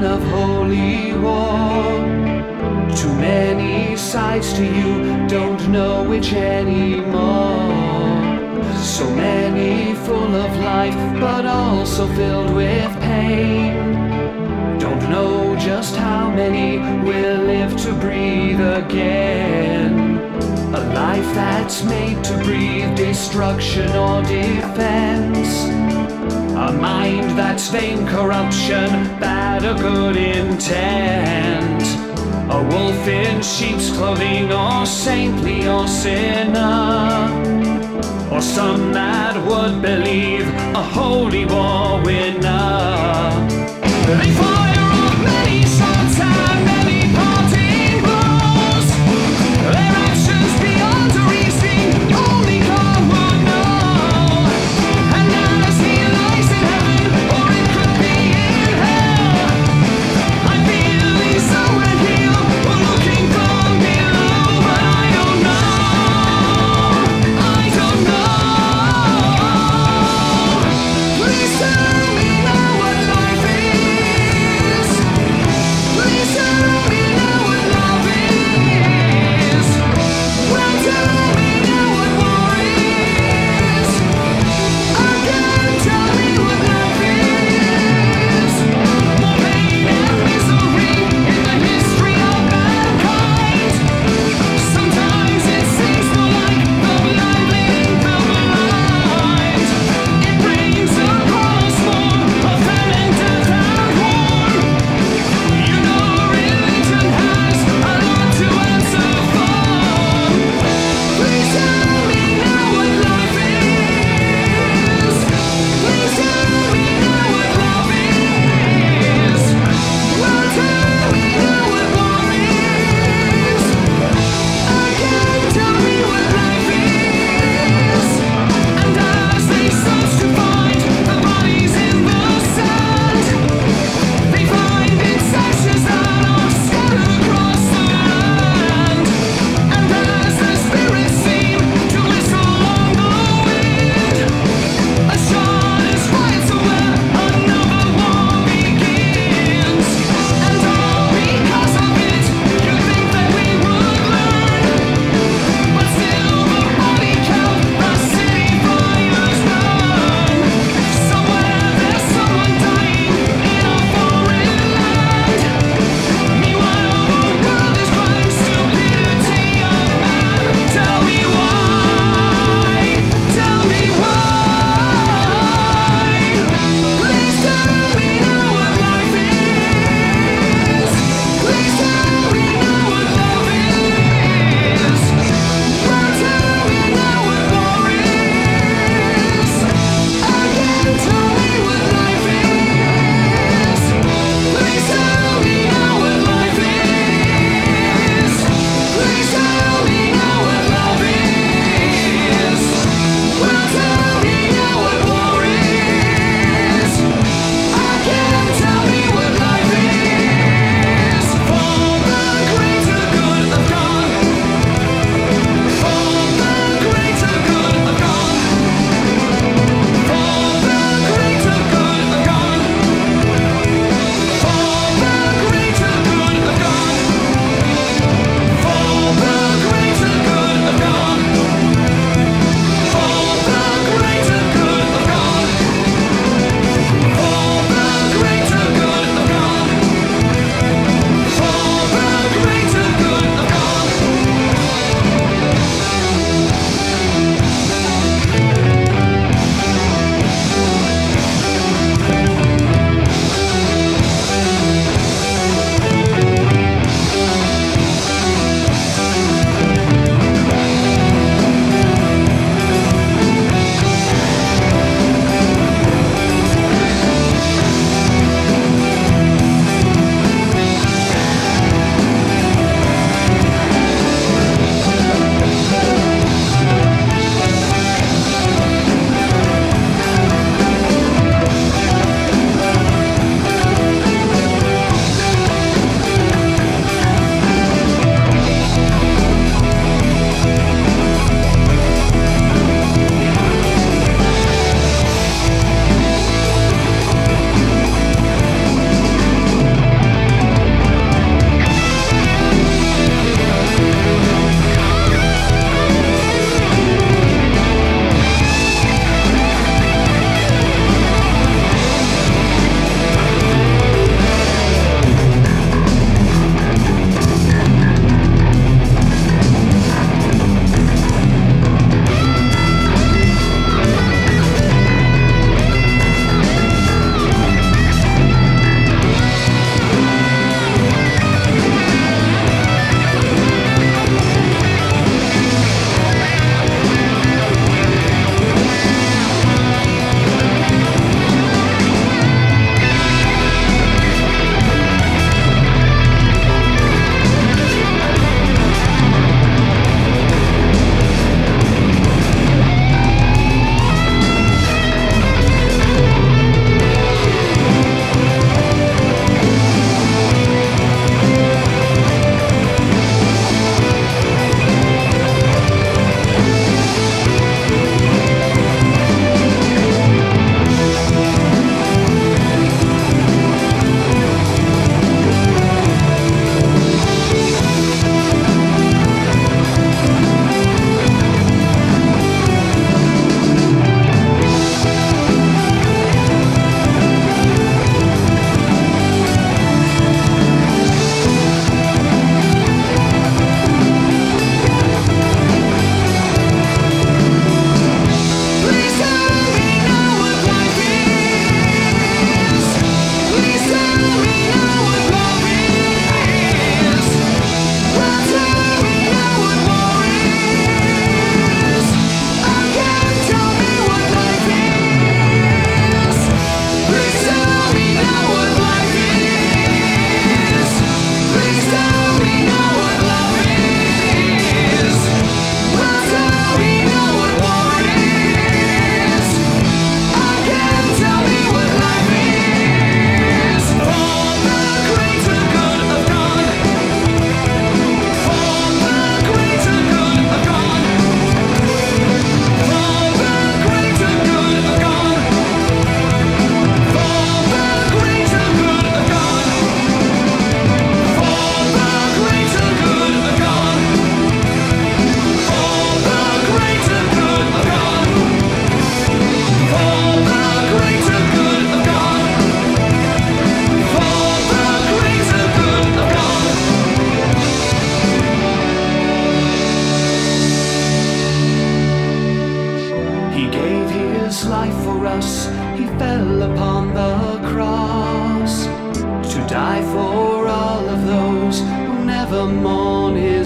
man of holy war. Too many sides to you, don't know which anymore. So many full of life, but also filled with pain. Don't know just how many will live to breathe again. A life that's made to breathe destruction or defense. A mind that's vain, corruption, bad or good intent. A wolf in sheep's clothing, or saintly or sinner. Or some that would believe a holy war winner.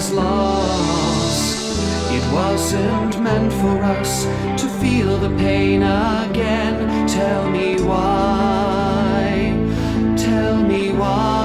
is lost. It wasn't meant for us to feel the pain again. Tell me why. Tell me why.